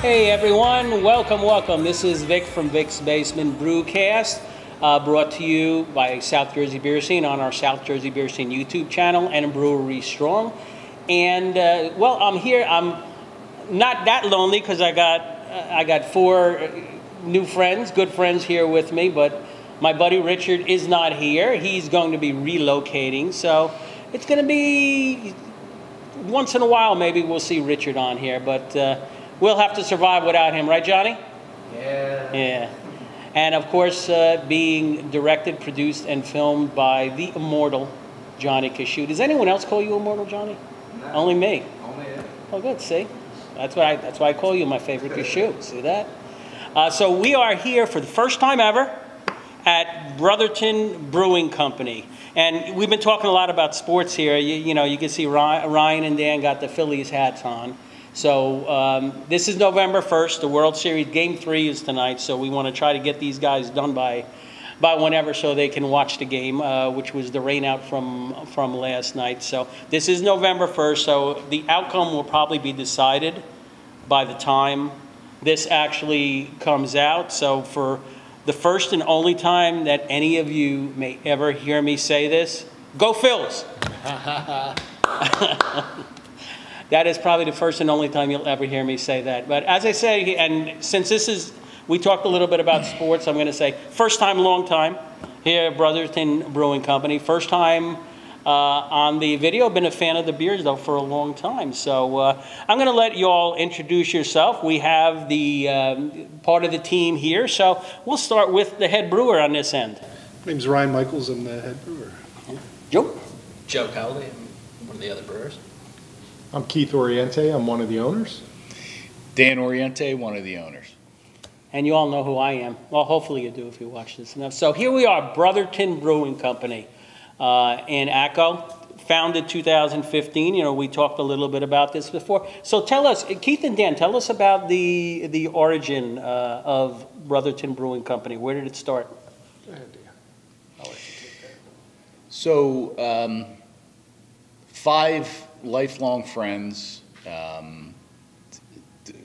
Hey everyone, welcome, welcome. This is Vic from Vic's Basement Brewcast, uh, brought to you by South Jersey Beer Scene on our South Jersey Beer Scene YouTube channel and Brewery Strong. And uh, well, I'm here. I'm not that lonely because I got uh, I got four new friends, good friends here with me. But my buddy Richard is not here. He's going to be relocating, so it's going to be once in a while. Maybe we'll see Richard on here, but uh, we'll have to survive without him, right, Johnny? Yeah. Yeah. And of course, uh, being directed, produced, and filmed by the immortal Johnny Cashew. Does anyone else call you immortal, Johnny? No. Only me. Only it. Oh, good. See, that's why I, that's why I call you my favorite Cashew. See that? Uh, so we are here for the first time ever at Brotherton Brewing Company, and we've been talking a lot about sports here. You, you know, you can see Ryan, Ryan and Dan got the Phillies hats on. So um, this is November 1st. The World Series Game Three is tonight. So we want to try to get these guys done by by whenever so they can watch the game, uh, which was the rain out from from last night. So this is November 1st. So the outcome will probably be decided by the time this actually comes out. So for the first and only time that any of you may ever hear me say this, go Phils! that is probably the first and only time you'll ever hear me say that. But as I say, and since this is, we talked a little bit about sports, I'm going to say first time, long time here at Brotherton Brewing Company. First time uh, on the video. Been a fan of the beers though for a long time. So uh, I'm going to let you all introduce yourself. We have the um, part of the team here. So we'll start with the head brewer on this end. My name's Ryan Michaels. I'm the head brewer. Joe. Joe Cowley, I'm one of the other brewers. I'm Keith Oriente. I'm one of the owners. Dan Oriente, one of the owners. And you all know who I am. Well, hopefully you do if you watch this enough. So here we are, Brotherton Brewing Company uh, in Atco, founded 2015. You know, we talked a little bit about this before. So tell us, Keith and Dan, tell us about the the origin uh, of Brotherton Brewing Company. Where did it start? Go ahead, Dan. I'll let you take that. So, um, five lifelong friends. Um,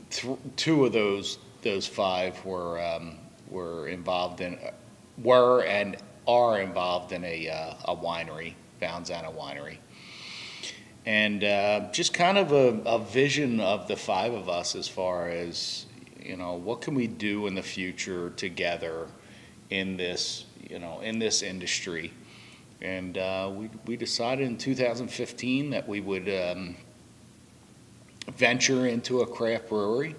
th- two of those those five were um, were involved in were and are involved in a uh, a winery, Valenzano Winery, and uh, just kind of a, a vision of the five of us as far as you know what can we do in the future together in this you know in this industry and uh, we, we decided in 2015 that we would um, venture into a craft brewery.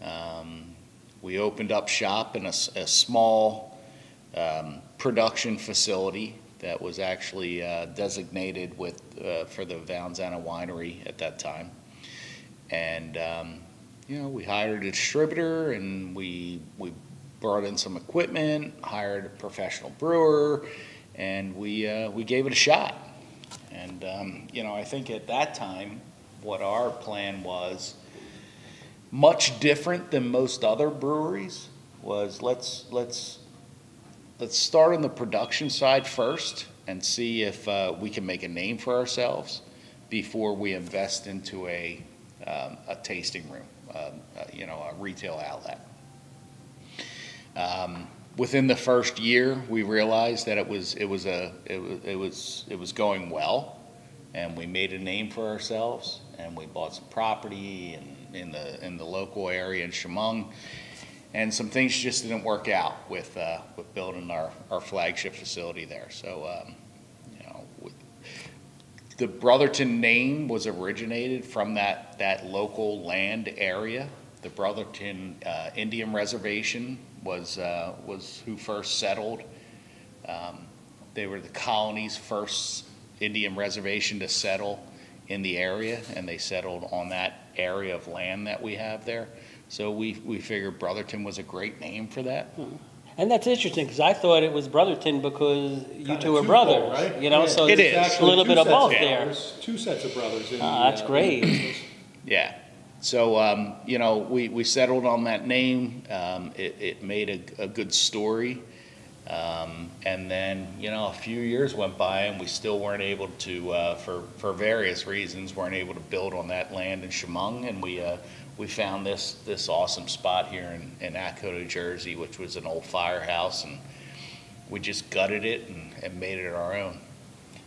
Um, we opened up shop in a small um, production facility that was actually uh, designated with uh, for the Valenzano Winery at that time. And um, you know, we hired a distributor and we we brought in some equipment, hired a professional brewer, and we uh, we gave it a shot. And um, you know, I think at that time, what our plan was much different than most other breweries. Was let's let's let's start on the production side first and see if uh, we can make a name for ourselves before we invest into a um, a tasting room, um, uh, you know, a retail outlet. Um, within the first year, we realized that it was it was a it was it was it was going well, and we made a name for ourselves, and we bought some property in, in the in the local area in Shamong, and some things just didn't work out with uh, with building our, our flagship facility there. So, um, you know, the Brotherton name was originated from that that local land area. The Brotherton uh, Indian Reservation was uh, was who first settled. Um, they were the colony's first Indian reservation to settle in the area, and they settled on that area of land that we have there. So we, we figured Brotherton was a great name for that. And that's interesting because I thought it was Brotherton because you Kinda two are twofold, brothers, right? you know. Yeah, so It it's is. a little two bit of sets both of there. brothers- Two sets of brothers in Ah, the, that's uh, great. Yeah. So, um, you know, we, we settled on that name. Um, it, it made a, a good story. Um, and then, you know, a few years went by and we still weren't able to, uh, for, for various reasons, weren't able to build on that land in Shamong. And we, uh, we found this, this awesome spot here in, in New Jersey, which was an old firehouse. And we just gutted it and, and made it our own.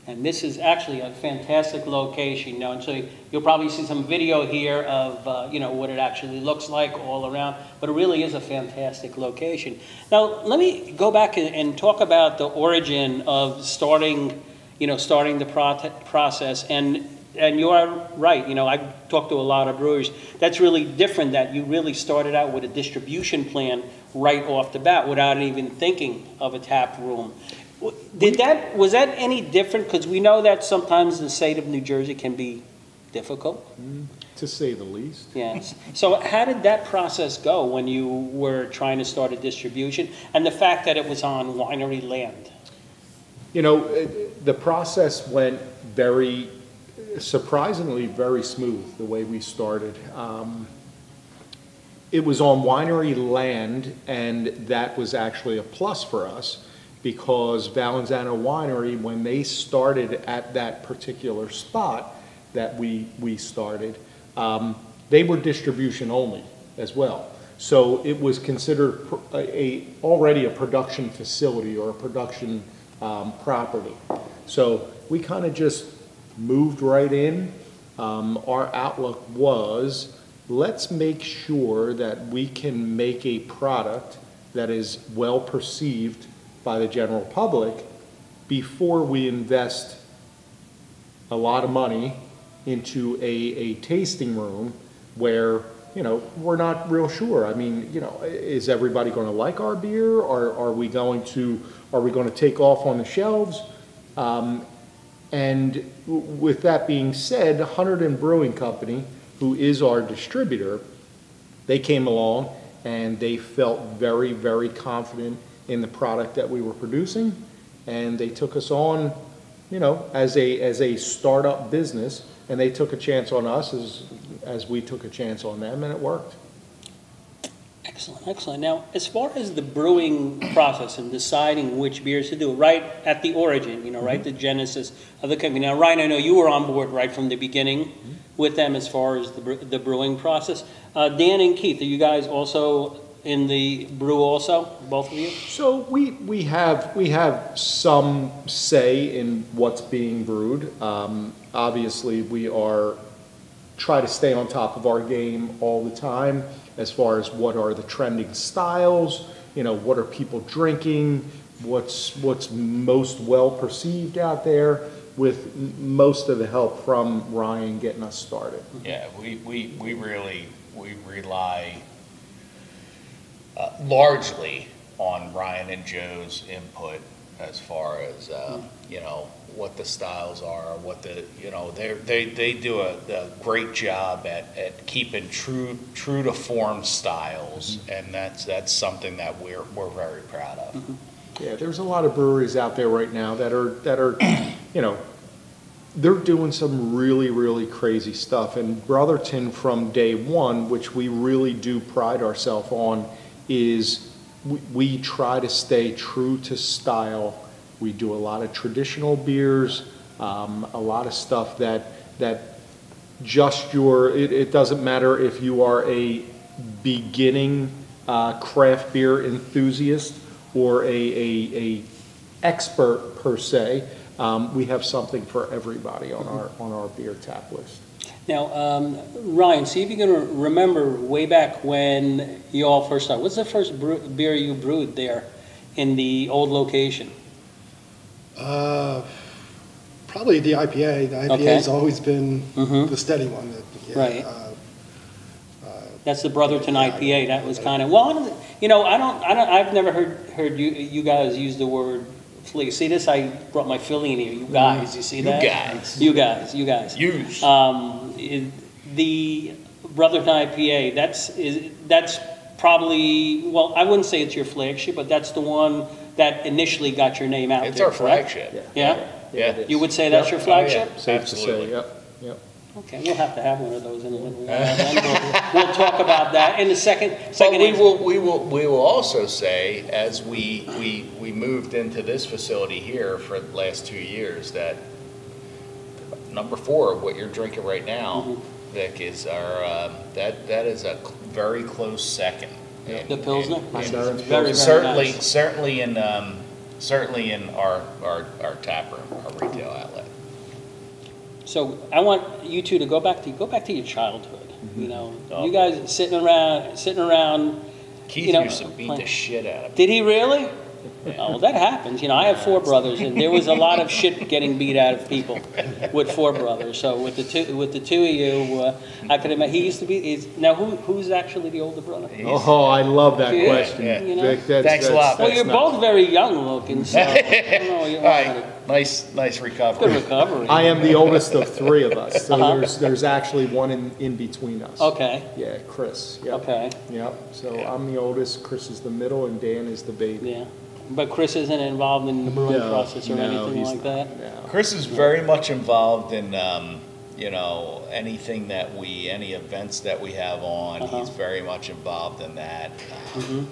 And this is actually a fantastic location, you know, and so you'll probably see some video here of, uh, you know, what it actually looks like all around, but it really is a fantastic location. Now, let me go back and, talk about the origin of starting, you know, starting the pro- process, and, and you are right, you know, I've talked to a lot of brewers, that's really different, that you really started out with a distribution plan right off the bat without even thinking of a tap room. Did that, was that any different? Because we know that sometimes the state of New Jersey can be difficult, To say the least. yes. So how did that process go when you were trying to start a distribution? And the fact that it was on winery land? You know, the process went very, surprisingly, very smooth, the way we started. Um, It was on winery land, and that was actually a plus for us, because Valenzano Winery, when they started at that particular spot that we, we started, um, they were distribution only as well. So it was considered a, a- already a production facility or a production um, property. So we kind of just moved right in. Um, Our outlook was, let's make sure that we can make a product that is well-perceived by the general public before we invest a lot of money into a, a tasting room where, you know, we're not real sure. I mean, you know, is everybody going to like our beer? Or are we going to, are we going to take off on the shelves? Um, and with that being said, Hunterdon Brewing Company, who is our distributor, they came along and they felt very, very confident in the product that we were producing. And they took us on, you know, as a, as a startup business. And they took a chance on us as, as we took a chance on them, and it worked. Excellent, excellent. Now, as far as the brewing process and deciding which beers to do, right at the origin, you know, right, the genesis of the company. Now, Ryan, I know you were on board right from the beginning with them as far as the, the brewing process. Uh, Dan and Keith, are you guys also in the brew also, both of you? So we, we have, we have some say in what's being brewed. Um, obviously, we are, try to stay on top of our game all the time as far as what are the trending styles, you know, what are people drinking, what's, what's most well perceived out there with most of the help from Ryan getting us started. Yeah, we, we, we really, we rely uh, largely on Ryan and Joe's input as far as, uh, you know, what the styles are, what the, you know, they're, they, they do a, a great job at, at keeping true, true to form styles. And that's, that's something that we're, we're very proud of. Yeah, there's a lot of breweries out there right now that are, that are, you know, they're doing some really, really crazy stuff. And Brotherton from day one, which we really do pride ourselves on, is we, we try to stay true to style. We do a lot of traditional beers, um, a lot of stuff that, that just your, it, it doesn't matter if you are a beginning uh, craft beer enthusiast or a, a, a expert per se. Um, we have something for everybody on our, on our beer tap list. Now, um, Ryan, see if you can remember way back when you all first started. What's the first brew, beer you brewed there in the old location? Uh, Probably the IPA. The Okay. has always been Mhm. the steady one. that- yeah, Right. uh, That's the Brotherton IPA. That was kind of, well, I don't- you know, I don't, I don't, I've never heard, heard you, you guys use the word flea. See this, I brought my Philly in here, you guys, you see that? You guys. You guys, you guys. Use. Um, i- the Brotherton IPA, that's, is, that's probably, well, I wouldn't say it's your flagship, but that's the one that initially got your name out there, It's our correct? flagship. Yeah? it Yeah. You would say that's your oh, Yep. flagship? Safe to say, Absolutely. yep, yep. Okay, we'll have to have one of those in a little while. then. We'll, we'll talk about that in the second, But second. we will, we will, we will also say, as we, we, we moved into this facility here for the last two years, that number four, what you're drinking right now, Mhm. Vic, is our, um, that, that is a cl- very close second. in- The Pilsner? in- My in- Darren's Very, very Certainly, nice. certainly in, um, certainly in our, our, our tap room, our retail outlet. So I want you two to go back to, go back to your childhood, you know? Oh. You guys sitting around, sitting around, Keith You know, used to beat like- the shit out of me. did he really? Oh, well, that happens, you know, I have four brothers, and there was a lot of shit getting beat out of people with four brothers. So with the two, with the two of you, uh, I could imagine, he used to be, he's, now who, who's actually the older brother? Oh, I love that Yeah, question. yeah. You know? Vic, that's- Thanks a that's- lot. Well, that's you're not- both very young looking, so, I don't know, you All want right, nice, nice good recovery. recovery. I am the oldest of three of us, so Uh-huh. there's, there's actually one in, in between us. Okay, Yeah, Chris, yep. okay, Yep, so I'm the oldest, Chris is the middle, and Dan is the baby. yeah. But Chris isn't involved in the brewing No, process or no, anything he's like that? No. Chris is very much involved in, um, you know, anything that we, any events that we have on, Uh-huh. he's very much involved in that. Mhm.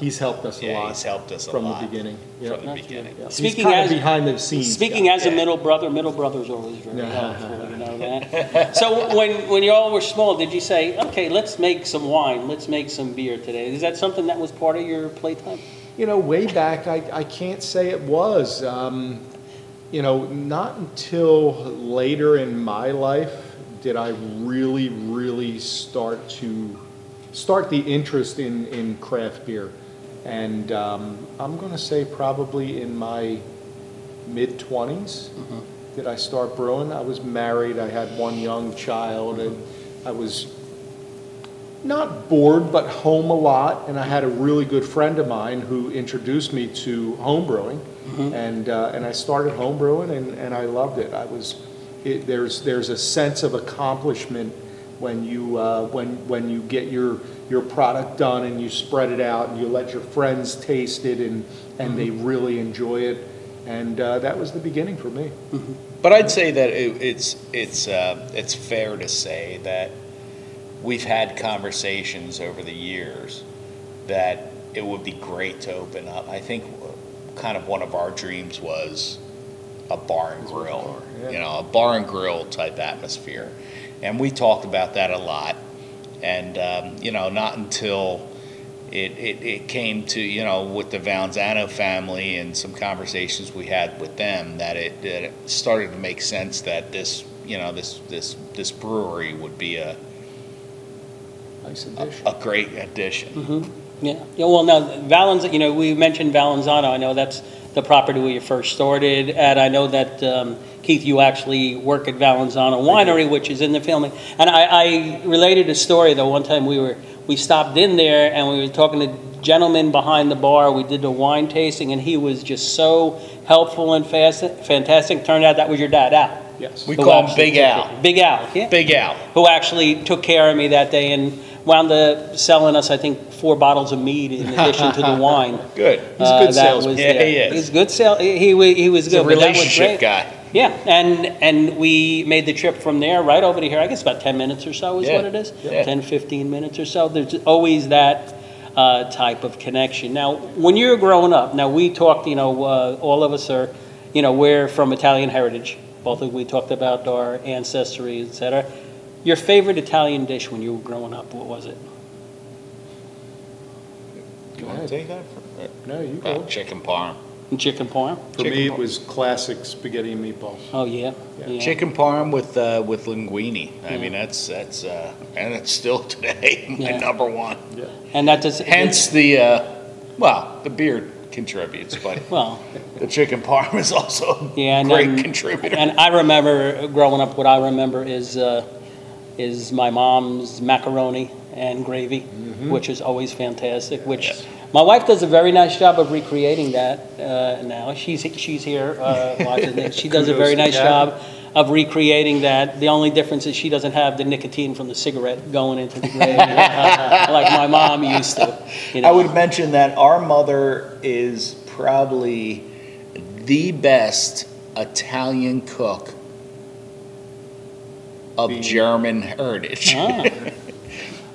He's helped us a Yeah, lot. he's helped us a lot. From the lot. beginning, From the That's beginning. Yep. He's Speaking kind as- of behind the scenes. Speaking guy. as a Yeah. middle brother, middle brother's always very helpful, you know that? So when, when you all were small, did you say, okay, let's make some wine, let's make some beer today? Is that something that was part of your playtime? You know, way back, I, I can't say it was. Um, you know, not until later in my life did I really, really start to start the interest in, in craft beer. And um, I'm going to say probably in my mid 20s did I start brewing. I was married, I had one young child, and I was not bored, but home a lot. And I had a really good friend of mine who introduced me to home brewing, and uh, and I started home brewing, and, and I loved it. I was it, there's there's a sense of accomplishment when you uh, when when you get your your product done and you spread it out and you let your friends taste it and and they really enjoy it. And uh, that was the beginning for me. But I'd say that it, it's, it's, uh, it's fair to say that we've had conversations over the years that it would be great to open up. I think kind of one of our dreams was a bar and grill, yeah. you know, a bar and grill type atmosphere. And we talked about that a lot. And, um, you know, not until it, it, it came to, you know, with the Valenzano family and some conversations we had with them that it, that it started to make sense that this, you know, this, this, this brewery would be a, Nice a, addition. a great addition. Yeah, yeah, well, now, Valenz, you know, we mentioned Valenzano, I know that's the property where you first started at, I know that, um, Keith, you actually work at Valenzano Winery, which is in the filming, and I, I related a story, though, one time we were, we stopped in there, and we were talking to gentleman behind the bar, we did the wine tasting, and he was just so helpful and fast, fantastic, turned out that was your dad, Al. Yes. We who call him actually Big took Al. it. Big Al, yeah Big Al. who actually took care of me that day and wound up selling us, I think, four bottles of mead in addition to the wine. Good. He's a Uh, good that salesman. was Yeah, there. he is. He's good sale, he, he he was He's good. was relationship guy. Yeah, and, and we made the trip from there right over to here, I guess about 10 minutes or so is Yeah, what it is? yeah. 10, 15 minutes or so. There's always that uh, type of connection. Now, when you're growing up, now we talked, you know, uh, all of us are, you know, we're from Italian heritage. Both of we talked about our ancestry, et cetera. Your favorite Italian dish when you were growing up, what was it? You want to take that? No, you Uh, go. chicken parm. Chicken parm? For me, it was classic spaghetti and meatballs. Oh, yeah. Yeah. yeah. Chicken parm with, uh, with linguine. I mean, that's, that's, uh, and it's still today my Yeah. number one. Yeah. And that does. Hence the, uh, well, the beard contributes, but Well, the chicken parm is also Yeah, a and great then- contributor. And I remember growing up, what I remember is, uh, is my mom's macaroni and gravy, which is always fantastic, which Yes. my wife does a very nice job of recreating that uh, now. She's, she's here uh, watching it. She does a very nice job of recreating that. The only difference is she doesn't have the nicotine from the cigarette going into the gravy like my mom used to. you know. I would mention that our mother is probably the best Italian cook of the- German heritage. Ah.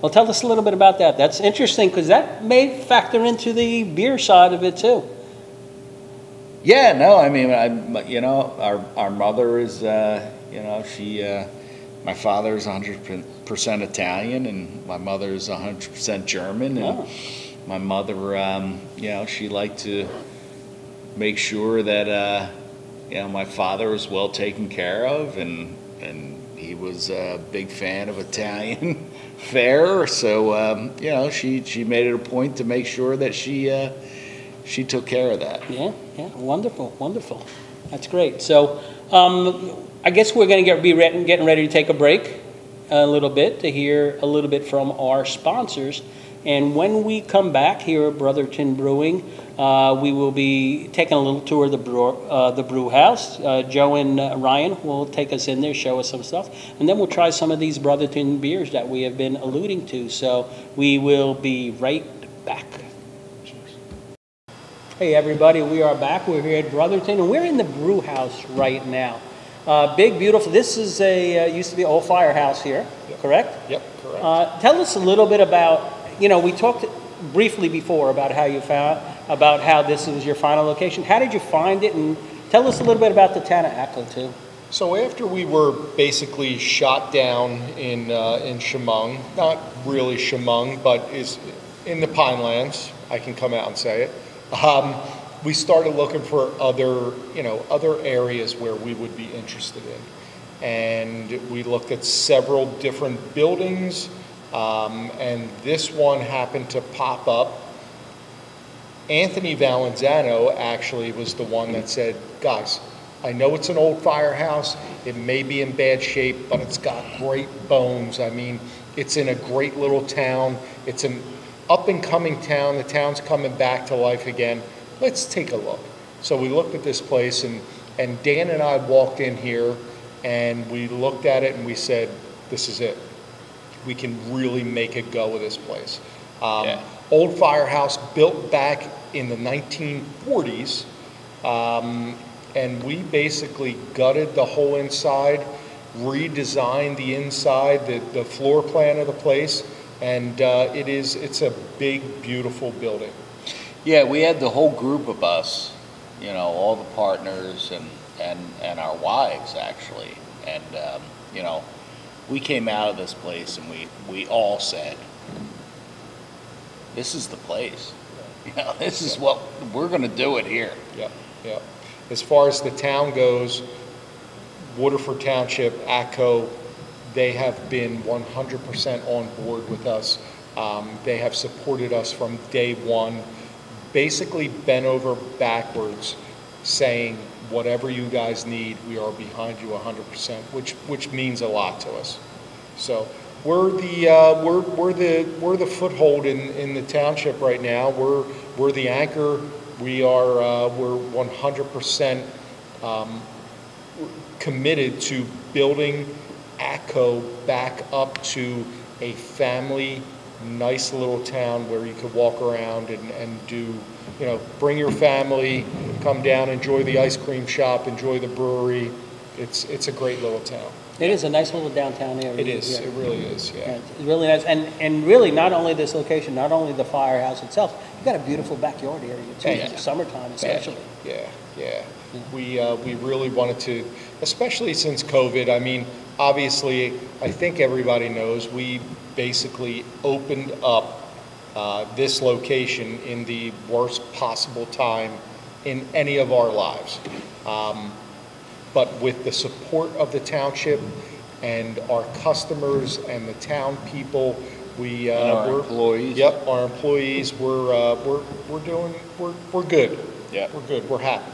Well, tell us a little bit about that. That's interesting because that may factor into the beer side of it too. Yeah, no, I mean, I, you know, our, our mother is, uh, you know, she, uh, my father is 100% Italian and my mother is 100% German. And Oh. my mother, um, you know, she liked to make sure that, uh, you know, my father was well taken care of and, and he was a big fan of Italian fare. So, um, you know, she, she made it a point to make sure that she, uh, she took care of that. Yeah, yeah, wonderful, wonderful. That's great. So, um, I guess we're going to get be re- getting ready to take a break a little bit to hear a little bit from our sponsors. And when we come back here at Brotherton Brewing, uh, we will be taking a little tour of the brew, uh, the brew house. Uh, Joe and uh, Ryan will take us in there, show us some stuff, and then we'll try some of these Brotherton beers that we have been alluding to. So we will be right back. Hey, everybody, we are back. We're here at Brotherton, and we're in the brew house right now. Uh, big, beautiful. This is a, uh, used to be an old firehouse here, correct? Yep, correct. Uh, tell us a little bit about, you know, we talked briefly before about how you found, about how this was your final location. How did you find it? And tell us a little bit about the town of too. So after we were basically shot down in uh, in Shamong, not really Shamong, but is in the Pinelands, I can come out and say it. Um, we started looking for other, you know, other areas where we would be interested in, and we looked at several different buildings, um, and this one happened to pop up. Anthony Valenzano actually was the one that said, guys, I know it's an old firehouse. It may be in bad shape, but it's got great bones. I mean, it's in a great little town. It's an up and coming town. The town's coming back to life again. Let's take a look. So we looked at this place, and, and Dan and I walked in here and we looked at it and we said, this is it. We can really make a go of this place. Um, Yeah. Old firehouse built back in the 1940s. Um, and we basically gutted the whole inside, redesigned the inside, the, the floor plan of the place, and uh, it is it's a big, beautiful building. Yeah, we had the whole group of us, you know, all the partners and, and, and our wives actually. And, um, you know, we came out of this place and we, we all said, this is the place. You know, this is what, we're gonna do it here. Yep, yep. As far as the town goes, Waterford Township, Atco, they have been 100% on board with us. Um, They have supported us from day one, basically bent over backwards, saying, whatever you guys need, we are behind you 100%, which, which means a lot to us. So we're the, uh, we're, we're the, we're the foothold in, in the township right now. We're, we're the anchor. We are, uh, we're 100% um, committed to building Atco back up to a family, nice little town where you could walk around and, and do, you know, bring your family, come down, enjoy the ice cream shop, enjoy the brewery. It's, it's a great little town. It is a nice little downtown area. It is, yeah. it really is, Yeah, yeah. It's really nice, and, and really, not only this location, not only the firehouse itself, you've got a beautiful backyard area too, Yeah. summertime especially. Yeah, yeah. We, uh, we really wanted to, especially since COVID, I mean, obviously, I think everybody knows, we basically opened up uh, this location in the worst possible time in any of our lives. Um, But with the support of the township and our customers and the town people, we, uh, And our we're- employees. Yep, our employees, we're, uh, we're, we're doing, we're, we're good. Yeah. We're good, we're happy.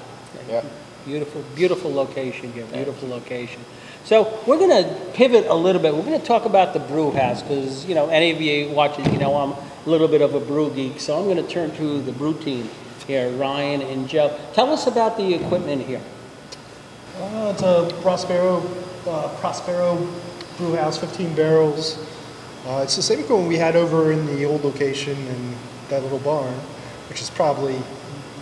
Yeah. Beautiful, beautiful location here, beautiful location. So we're going to pivot a little bit. We're going to talk about the brew house because, you know, any of you watching, you know, I'm a little bit of a brew geek. So I'm going to turn to the brew team here, Ryan and Joe. Tell us about the equipment here. Uh, it's a Prospero, uh, Prospero brew house, 15 barrels. Uh, it's the same equipment we had over in the old location in that little barn, which is probably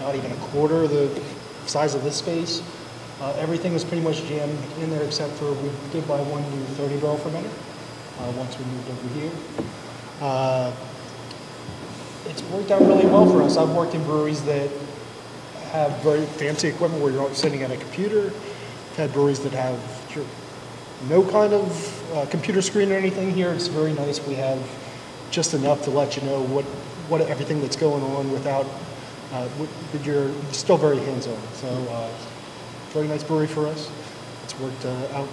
not even a quarter the size of this space. Uh, everything was pretty much jammed in there except for we did buy one new 30 barrel fermenter uh, once we moved over here. Uh, it's worked out really well for us. I've worked in breweries that have very fancy equipment where you're sitting at a computer. I've had breweries that have no kind of uh, computer screen or anything here. It's very nice. We have just enough to let you know what, what everything that's going on without, uh, but you're still very hands-on. So, uh, very nice brewery for us. It's worked uh, out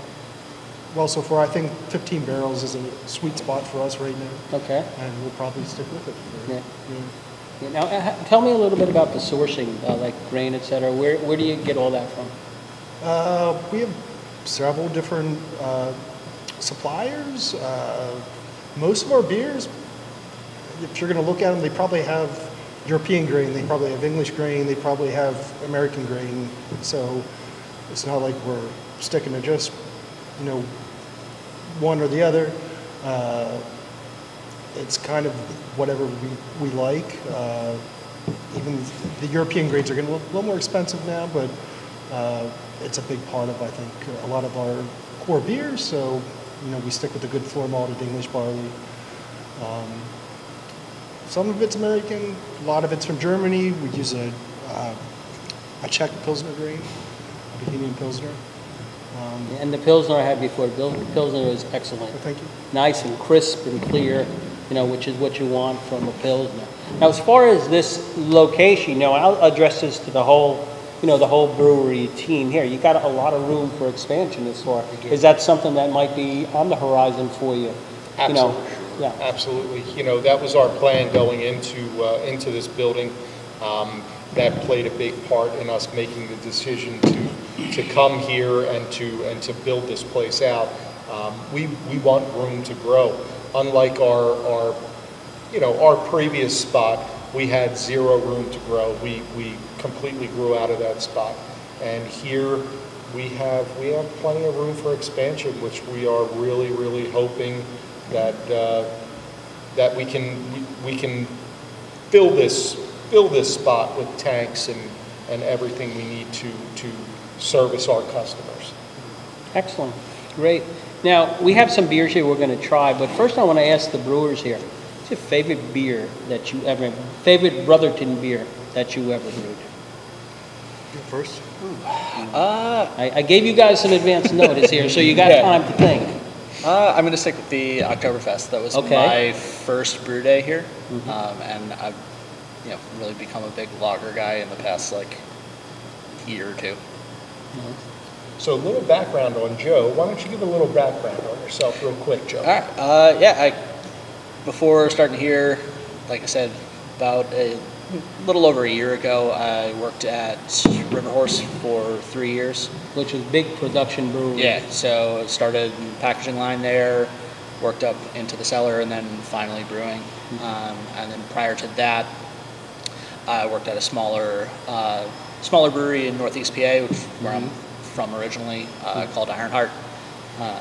well so far. I think 15 barrels is a sweet spot for us right now, Okay. and we'll probably stick with it. for- Yeah. yeah. Yeah, Now, uh, tell me a little bit about the sourcing, uh, like grain, et cetera. Where, where do you get all that from? Uh, we have several different uh, suppliers. Uh, most of our beers, if you're going to look at them, they probably have European grain, they probably have English grain, they probably have American grain. So it's not like we're sticking to just, you know, one or the other. Uh, it's kind of whatever we, we like. Uh, even the European grades are getting a little, more expensive now, but uh, it's a big part of, I think, a lot of our core beers. So, you know, we stick with the good floor malted English barley. Um, some of it's American, a lot of it's from Germany. We use a, uh, a Czech Pilsner grain, a Bohemian Pilsner. Um, And the Pilsner I had before, the Pilsner is excellent. thank you. Nice and crisp and clear, you know, which is what you want from a Pilsner. Now, as far as this location, you know, I'll address this to the whole, you know, the whole brewery team here. You got a lot of room for expansion as far. Is that something that might be on the horizon for you? You know, Absolutely. Yeah. Absolutely. You know, that was our plan going into, uh, into this building. Um, That played a big part in us making the decision to, to come here and to, and to build this place out. Um, We, we want room to grow. Unlike our, our, you know, our previous spot, we had zero room to grow. We, we completely grew out of that spot. And here, we have, we have plenty of room for expansion, which we are really, really hoping that, uh, that we can, we can fill this, fill this spot with tanks and, and everything we need to, to service our customers. Excellent, great. Now, we have some beers here we're going to try, but first I want to ask the brewers here, what's your favorite beer that you ever, favorite Brotherton beer that you ever brewed? You First, Uh, I, I gave you guys some advance notice here, so you got Yeah. time to think. uh, I'm gonna stick with the Oktoberfest. That was Okay. my first brew day here, um, and I've, you know, really become a big lager guy in the past like year or two. So a little background on Joe. Why don't you give a little background on yourself real quick, Joe? All right. Uh, yeah, I before starting here, like I said, about a little over a year ago, I worked at River Horse for three years. Which is big production brewery. Yeah, so I started packaging line there, worked up into the cellar, and then finally brewing. Um, and then prior to that, I worked at a smaller uh, smaller brewery in Northeast PA, which where I'm from originally, uh, called Ironheart. Uh,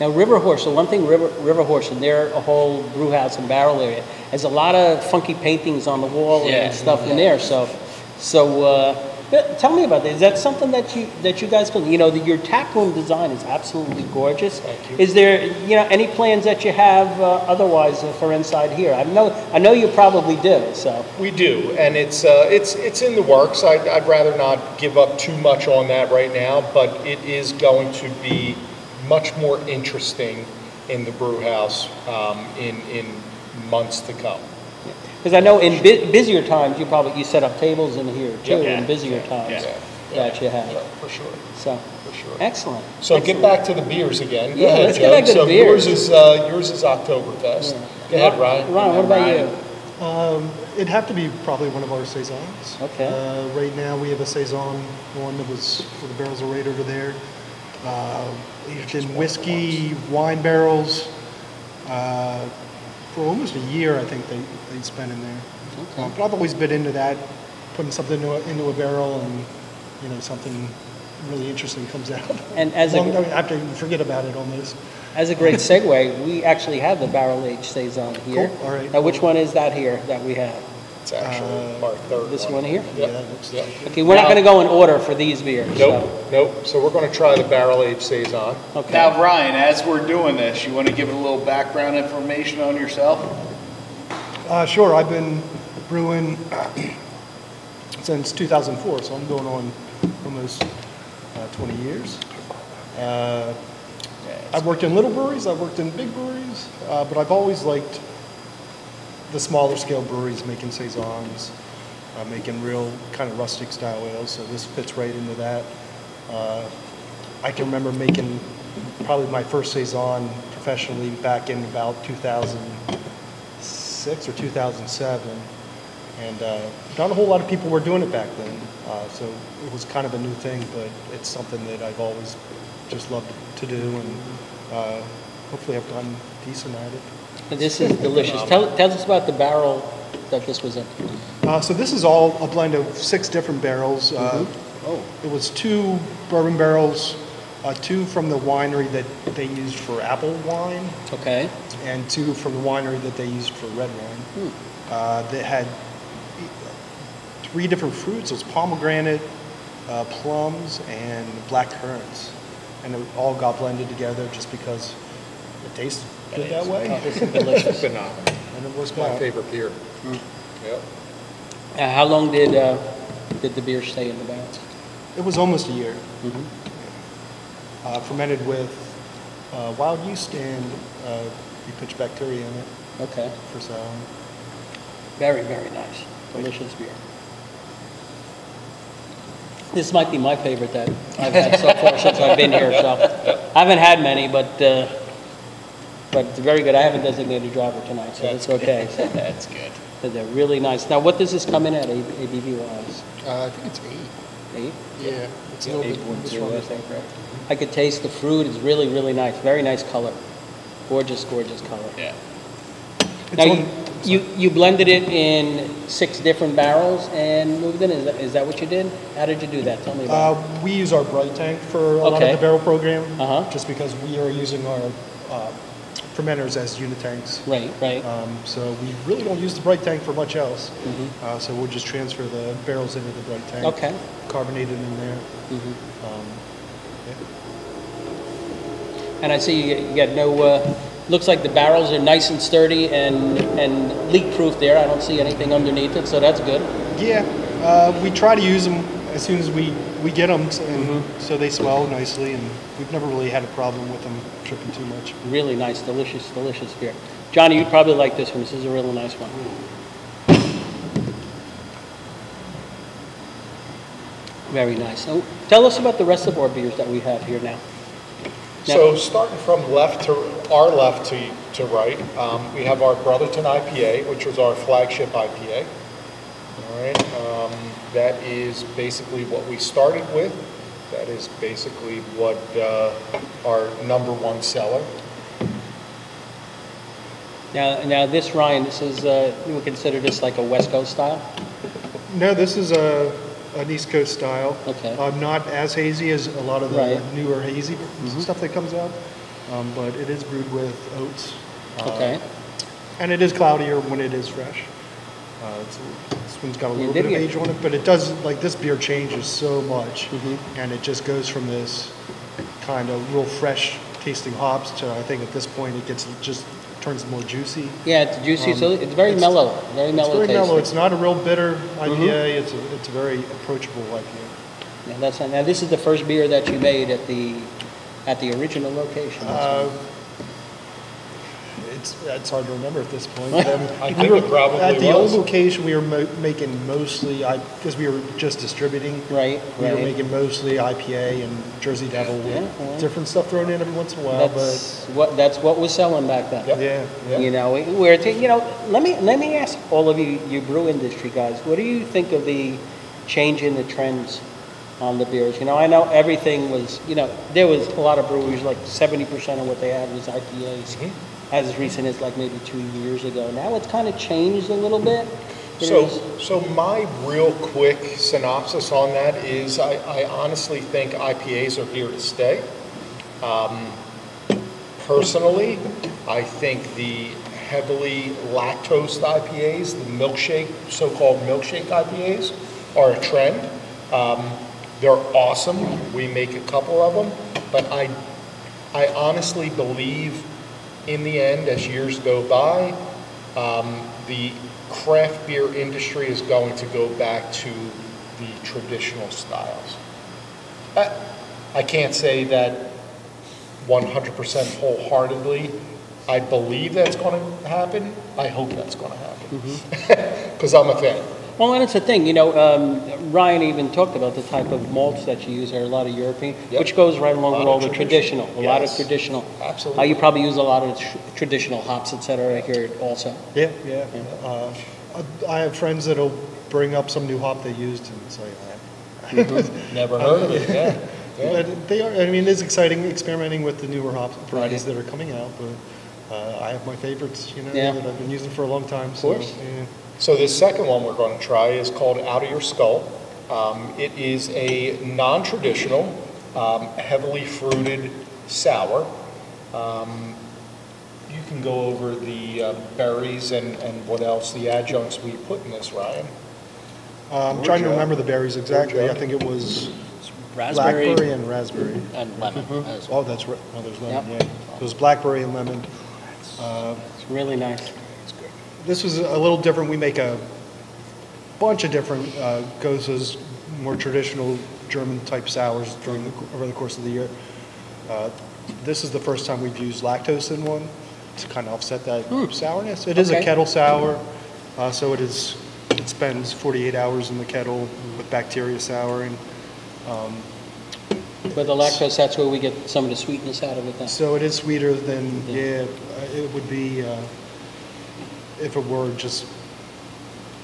Now, River Horse, the one thing River, River Horse and their whole brew house and barrel area has a lot of funky paintings on the wall Yeah. and stuff in there. So, so uh, yeah, tell me about that. Is that something that you that you guys can? You know, the, your tap room design is absolutely gorgeous. Thank you. Is there you know any plans that you have uh, otherwise uh, for inside here? I know I know you probably do. So. We do, and it's, uh, it's, it's in the works. I'd, I'd rather not give up too much on that right now, but it is going to be much more interesting in the brew house um, in, in months to come. Because I know in bu- busier times, you probably, you set up tables in here too, Yeah. in busier times Yeah. that you have. Yeah, For sure, So, for sure. excellent. So get back to the beers again. Go Yeah, ahead, let's get Joe. back to the So beers. yours is, uh, yours is Oktoberfest. Go ahead, Ryan. Ron, what about you? Um, it'd have to be probably one of our saisons. Okay. Uh, right now, we have a saison one that was where the barrels are right over there. Uh, aged in whiskey, wine barrels. Uh, for almost a year, I think they, they spent in there. Okay. Um, but I've always been into that, putting something into a, into a barrel and you know something really interesting comes out. And as Long, a, after you forget about it almost. as a great segue, we actually have the barrel aged saison here. Cool, all right. Now, which one is that here that we have? It's actually Uh, our third one. This one here? Yeah, Yep, that looks yep. Okay, we're not going to go in order for these beers. so- Nope, nope. So we're going to try the barrel aged saison. Okay. Now, Ryan, as we're doing this, you want to give it a little background information on yourself? Uh, sure, I've been brewing since 2004, so I'm going on almost uh, 20 years. Uh, I've worked in little breweries, I've worked in big breweries, uh, but I've always liked the smaller scale breweries making saisons, uh, making real kind of rustic style ales. So this fits right into that. Uh, I can remember making probably my first saison professionally back in about 2006 or 2007, and uh, not a whole lot of people were doing it back then. Uh, so it was kind of a new thing, but it's something that I've always just loved to do, and uh, hopefully I've done decent at it. This is delicious. Tell, tell us about the barrel that this was in. Uh, so this is all a blend of six different barrels. Uh, Oh, It was two bourbon barrels, uh, two from the winery that they used for apple wine, okay. and two from the winery that they used for red wine. Uh, that had three different fruits. It was pomegranate, uh, plums, and black currants, and it all got blended together just because it tasted good that way, delicious. Phenomenal. and it was My favorite beer. Yep. Uh, how long did, uh, did the beer stay in the barrel? It was almost a year. Uh, fermented with uh, wild yeast and uh, we pitch bacteria in it Okay. for souring. Very, very nice. Delicious beer. This might be my favorite that I've had so far since I've been here, so. I haven't had many, but, uh, but it's very good. I haven't designated driver tonight, so it's okay. That's good. They're really nice. Now, what does this come in at ABV wise? Uh, I think it's eight. Eight? Yeah. It's a little bit Eight point two, stronger. I think, right? I could taste the fruit. It's really, really nice. Very nice color. Gorgeous, gorgeous color. Yeah. It's Now, on- you, you, you blended it in six different barrels and moved it? Is that, is that what you did? How did you do that? Tell me about it. Uh, we use our bright tank for a lot Okay. of the barrel program, Uh-huh. just because we are using our uh, fermenters as unit tanks. Right, right. Um, so we really don't use the bright tank for much else. Mhm. Uh, so we'll just transfer the barrels into the bright tank. Okay. Carbonated in there. Mhm. Um, yeah. And I see you you got no, uh, looks like the barrels are nice and sturdy and, and leak-proof there. I don't see anything underneath it, so that's good. Yeah, uh, we try to use them as soon as we, we get them, and Mm-hmm. so they swell nicely, and we've never really had a problem with them tripping too much. Really nice, delicious, delicious beer. Johnny, you'd probably like this one. This is a really nice one. Very nice. So tell us about the rest of our beers that we have here now. So starting from left to, our left to, to right, um, we have our Brotherton IPA, which was our flagship IPA. All right, um, that is basically what we started with. That is basically what, uh, our number one seller. Now, now this, Ryan, this is, uh, you would consider this like a West Coast style? No, this is a, an East Coast style. Okay. Uh, not as hazy as a lot of the Right. Newer hazy stuff that comes out, um, but it is brewed with oats. uh, Okay. And it is cloudier when it is fresh. Uh, it's, this one's got a little bit of age on it, but it does, like, this beer changes so much. Mhm. And it just goes from this kind of real fresh tasting hops to, I think at this point, it gets, just turns more juicy. Yeah, it's juicy, so Um, it's very it's- mellow, very mellow It's very mellow. It's not a real bitter IPA. Mhm. It's a, it's a very approachable IPA. Yeah, that's, now this is the first beer that you made at the, at the original location. Uh, It's, it's hard to remember at this point. but, I we think were- it probably At the old location, we were mo- making mostly, because we were just distributing. Right, We were making mostly IPA and Jersey Devil Yeah, with well. different stuff thrown in every once in a while, but That's what, that's what was selling back then. Yep. yeah. Yeah. You know, where, to- you know, let me, let me ask all of you, you brew industry guys, what do you think of the change in the trends on the beers? You know, I know everything was, you know, there was a lot of breweries, like seventy percent of what they had was IPAs. Mm-hmm. As recent as like maybe two years ago. Now it's kind of changed a little bit. So, There's- so my real quick synopsis on that is I, I honestly think IPAs are here to stay. Um, Personally, I think the heavily lactose IPAs, the milkshake, so-called milkshake IPAs, are a trend. Um, they're awesome. We make a couple of them, but I, I honestly believe, in the end, as years go by, um, the craft beer industry is going to go back to the traditional styles. I, I can't say that 100% wholeheartedly. I believe that's going to happen. I hope that's going to happen. Because I'm a fan. Well, and it's a thing, you know, um, Ryan even talked about the type of malts that you use, there are a lot of European, Yep. which goes right along with all the traditional, a lot of traditional. Absolutely. Uh, You probably use a lot of tr- traditional hops, et cetera, here also. Yeah, yeah. Uh, I have friends that'll bring up some new hop they used and say, "Eh." Never heard of it, yeah. yeah. But they are, I mean, it is exciting experimenting with the newer hop varieties that are coming out, but uh, I have my favorites, you know, Yeah. that I've been using for a long time. Of so, course. yeah. So the second one we're going to try is called Out of Your Skull. Um, it is a non-traditional, um, heavily fruited sour. Um, you can go over the uh, berries and, and what else, the adjuncts we put in this, Ryan. Uh, I'm Or trying to remember the berries exactly. I think it was Raspberry blackberry and raspberry. and lemon as well. Oh, that's right. Oh, there's lemon, Yep. yeah. It was blackberry and lemon. Uh, It's really nice. This was a little different. We make a bunch of different uh, goses, more traditional German-type sours during the, over the course of the year. Uh, This is the first time we've used lactose in one to kind of offset that sourness. It is a kettle sour, uh, so it is, it spends 48 hours in the kettle with bacteria souring. But the lactose, that's where we get some of the sweetness out of it then. So it is sweeter than, Yeah. yeah, uh, it would be, uh, if it were just,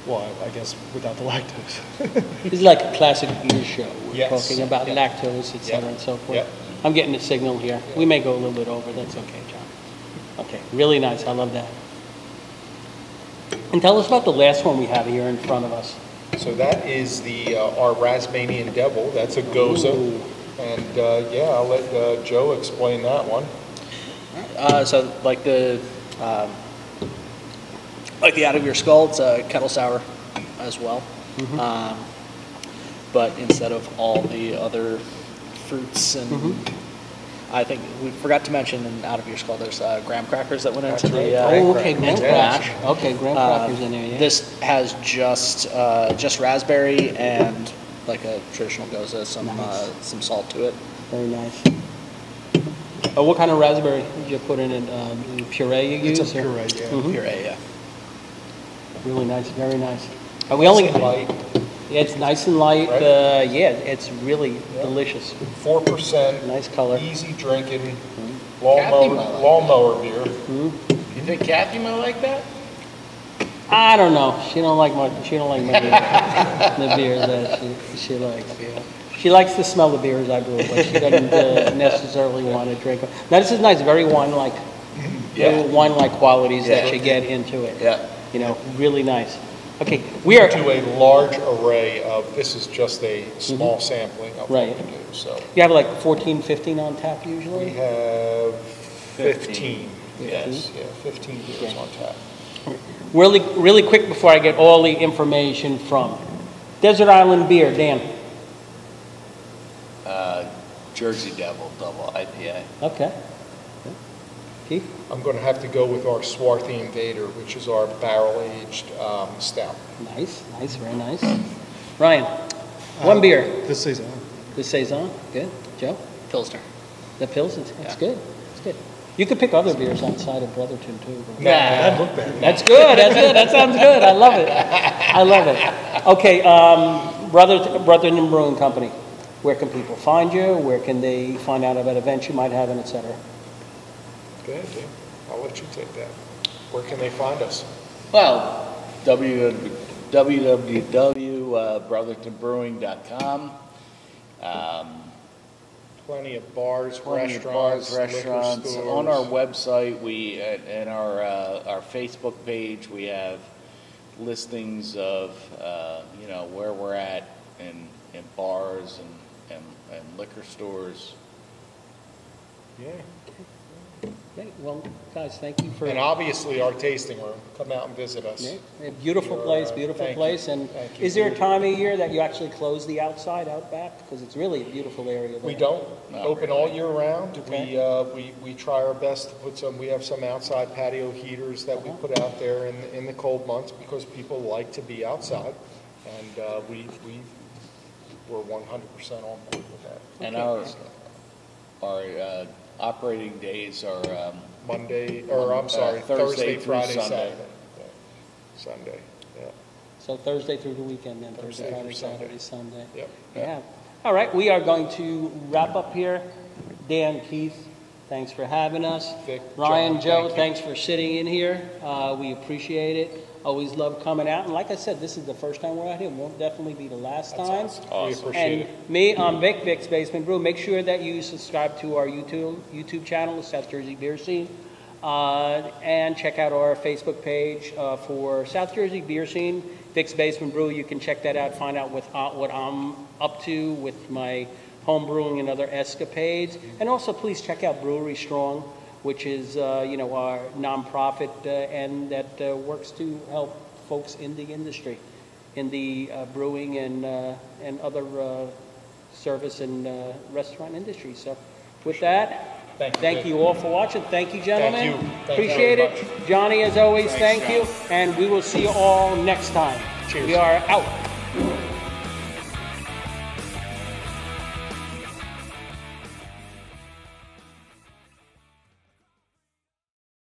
well, I guess without the lactose. This is like a classic beer show. We're Yes. talking about Yeah. lactose, et cetera, Yeah. and so forth. Yeah. I'm getting a signal here. We may go a little bit over, that's okay, John. Okay, really nice, I love that. And tell us about the last one we have here in front of us. So that is the, uh, our Rasmanian Devil. That's a gose. Ooh. And, uh, yeah, I'll let uh, Joe explain that one. Uh, so like the um, like the out of your skull, it's a kettle sour as well. Um, but instead of all the other fruits and I think we forgot to mention in out of your skull, there's uh, graham crackers that went into That's the right. uh, Oh, okay, graham into crackers. mash. Okay, graham Uh, crackers in there, yeah. This has just uh, just raspberry and like a traditional gose, some uh, some salt to it. Very nice. Uh, What kind of raspberry did you put in it? Um, Puree you use? It's a or- puree, yeah. Mhm. Puree, yeah. Really nice, very nice. Uh, We only, Nice and light. Yeah, it's nice and light, Right? uh, yeah, it's really delicious. Four percent. Nice color. Easy drinking, Kathy lawnmower, might like lawnmower beer. You think Kathy might like that? I don't know, she don't like my, she don't like my beer, the beers that she, she likes, yeah. She likes to smell the beers I brew, but she doesn't uh, necessarily want to drink them. Now, this is nice, very wine-like, Yeah. wine-like qualities that you get into it. Yeah. You know, really nice. Okay, we are, To a large array of, this is just a small sampling of what Right. we do, so. you have like 14, 15 on tap usually. We usually? have fifteen, yes, Fifteen? yeah, fifteen beers Yeah. on tap. Really, really quick before I get all the information from Desert Island Beer, Dan. Uh, Jersey Devil Double IPA. Okay. Keith? I'm gonna have to go with our Swarthy Invader, which is our barrel-aged um, stout. Nice, nice, very nice. Ryan, one beer. This season. The Saison, good. Joe? Pilsner. The Pilsen, it's Yeah. it's good. You could pick other beers outside of Brotherton too. but- That'd look bad. That's good, that's good, that sounds good, I love it. I love it. Okay, um, Brother, Brotherton Brewing Company, where can people find you? Where can they find out about events you might have and et cetera? Go ahead, I'll let you take that. Where can they find us? Well, www.brothertonbrewing.com. Um, Plenty of bars, plenty of restaurants, bars, restaurants. On our website, we, and and our, uh, our Facebook page, we have listings of, uh, you know, where we're at in, in bars and, and, and liquor stores. Yeah. Great, well, guys, thank you for. And obviously, our tasting room, come out and visit us. Yeah, a Beautiful You're, place, uh, beautiful thank you. place, and Thank you. is there a time of year that you actually close the outside out back? Because it's really a beautiful area there. We don't open all year round. Okay. We, uh, we, we try our best to put some, we have some outside patio heaters that we Uh-huh. put out there in, in the cold months because people like to be outside. And, uh, we, we, we're one hundred percent on board with that. And our, our uh, operating days are, um, Monday, or I'm Uh, sorry, Thursday Thursday, through Friday, Sunday. Saturday. Yeah. Sunday, yeah, So Thursday through the weekend then, Thursday Thursday, Friday, through Sunday. Saturday, Sunday? yep. Yeah. All right, we are going to wrap up here. Dan, Keith, thanks for having us. Vic, Ryan, John, Joe, thank thanks for sitting in here. Uh, We appreciate it. Always love coming out. And like I said, this is the first time we're out here. It Won't definitely be the last time. We appreciate And me, I'm Vic, Vic's Basement Brew. Make sure that you subscribe to our YouTube, YouTube channel, South Jersey Beer Scene. Uh, and check out our Facebook page uh, for South Jersey Beer Scene, Vic's Basement Brew. You can check that out, find out what, uh, what I'm up to with my home brewing and other escapades. And also, please check out Brewery Strong, which is, uh, you know, our nonprofit uh, and that uh, works to help folks in the industry, in the uh, brewing and, uh, and other uh, service and uh, restaurant industry. So with that, Thank you, thank you all for watching. Thank you, gentlemen. you. Thank you Appreciate very it. Johnny, as always, thank you. And we will see you all next time. Cheers. We are out.